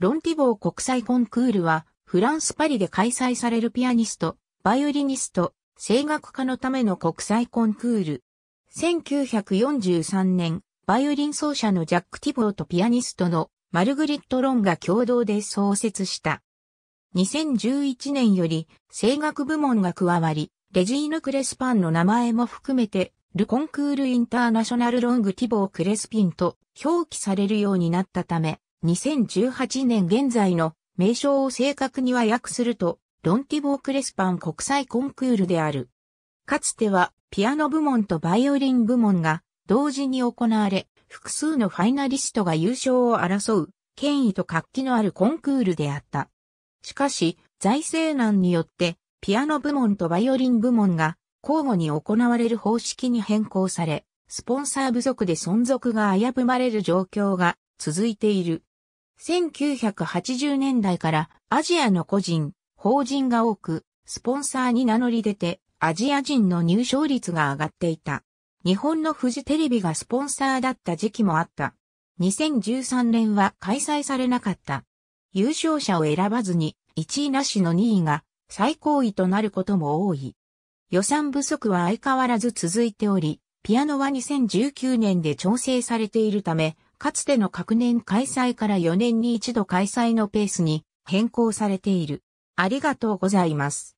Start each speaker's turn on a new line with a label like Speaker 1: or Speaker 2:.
Speaker 1: ロンティボー国際コンクールは、フランス・パリで開催されるピアニスト、バイオリニスト、声楽家のための国際コンクール。1943年、バイオリン奏者のジャック・ティボーとピアニストのマルグリット・ロンが共同で創設した。2011年より声楽部門が加わり、レジーヌ・クレスパンの名前も含めて、ルコンクール・インターナショナル・ロング・ティボー・クレスピンと表記されるようになったため、2018年現在の名称を正確には訳すると、ロンティボー・クレスパン国際コンクールである。かつては、ピアノ部門とバイオリン部門が同時に行われ、複数のファイナリストが優勝を争う、権威と活気のあるコンクールであった。しかし、財政難によって、ピアノ部門とバイオリン部門が交互に行われる方式に変更され、スポンサー不足で存続が危ぶまれる状況が続いている。1980年代からアジアの個人、法人が多く、スポンサーに名乗り出て、アジア人の入賞率が上がっていた。日本のフジテレビがスポンサーだった時期もあった。2013年は開催されなかった。優勝者を選ばずに1位なしの2位が最高位となることも多い。予算不足は相変わらず続いており、ピアノは2019年で調整されているため、かつての各年開催から4年に一度開催のペースに変更されている。ありがとうございます。